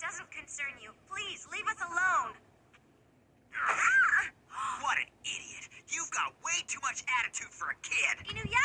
doesn't concern you. Please, leave us alone. What an idiot! You've got way too much attitude for a kid. Inuyasha!